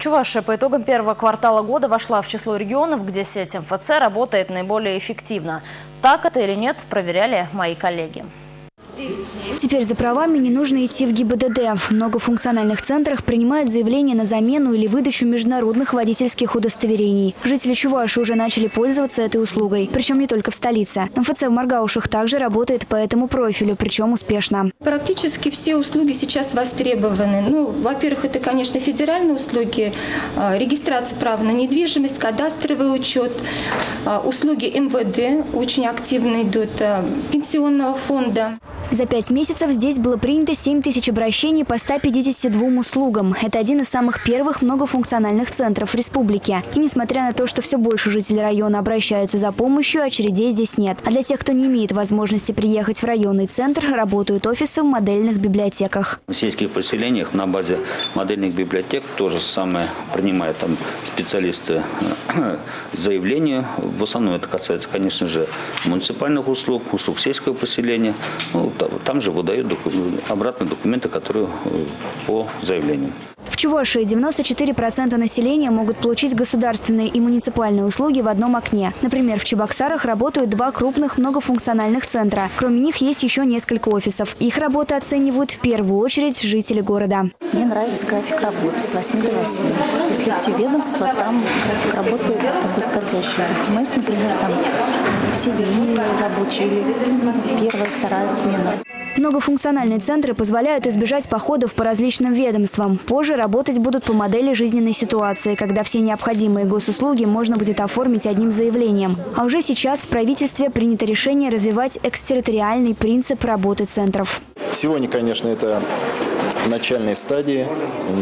Чувашия по итогам первого квартала года вошла в число регионов, где сеть МФЦ работает наиболее эффективно. Так это или нет, проверяли мои коллеги. Теперь за правами не нужно идти в ГИБДД. В многофункциональных центрах принимают заявления на замену или выдачу международных водительских удостоверений. Жители Чуваши уже начали пользоваться этой услугой, причем не только в столице. МФЦ в Маргаушах также работает по этому профилю, причем успешно. Практически все услуги сейчас востребованы. Ну, во-первых, это, конечно, федеральные услуги, а, регистрация права на недвижимость, кадастровый учет, а, услуги МВД очень активно идут, а, пенсионного фонда. За пять месяцев здесь было принято 7 тысяч обращений по 152 услугам. Это один из самых первых многофункциональных центров республики. И несмотря на то, что все больше жителей района обращаются за помощью, очередей здесь нет. А для тех, кто не имеет возможности приехать в районный центр, работают офисы в модельных библиотеках. В сельских поселениях на базе модельных библиотек тоже самое принимают там специалисты э, заявления. В основном это касается, конечно же, муниципальных услуг, услуг сельского поселения. Ну, там же выдают обратно документы, которые э, по заявлению. Чувашии 94% населения могут получить государственные и муниципальные услуги в одном окне. Например, в Чебоксарах работают два крупных многофункциональных центра. Кроме них есть еще несколько офисов. Их работу оценивают в первую очередь жители города. Мне нравится график работы с 8 до 8. Если идти ведомство, там график работы такой скользящий. В ФМС, например, там все дни рабочие или первая, вторая смена. Многофункциональные центры позволяют избежать походов по различным ведомствам. Позже работать будут по модели жизненной ситуации, когда все необходимые госуслуги можно будет оформить одним заявлением. А уже сейчас в правительстве принято решение развивать экстерриториальный принцип работы центров. Сегодня, конечно, это начальной стадии.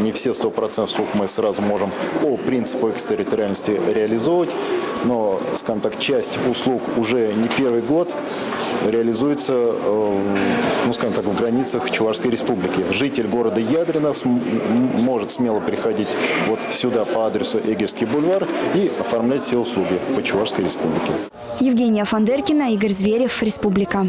Не все 100% услуг мы сразу можем по принципу экстерриториальности реализовывать, но, скажем так, часть услуг уже не первый год реализуется, э, ну, скажем так, в границах Чувашской республики. Житель города Ядрина может смело приходить вот сюда по адресу Эгерский бульвар и оформлять все услуги по Чувашской республике. Евгения Фандеркина, Игорь Зверев, Республика.